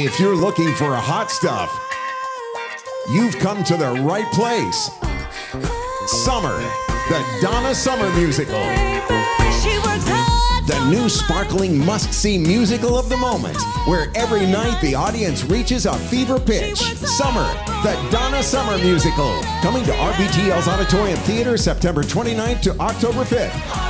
If you're looking for hot stuff, you've come to the right place. Summer, the Donna Summer musical. The new sparkling must see musical of the moment, where every night the audience reaches a fever pitch. Summer, the Donna Summer musical. Coming to RBTL's Auditorium Theater September 29th to October 5th.